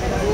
pero...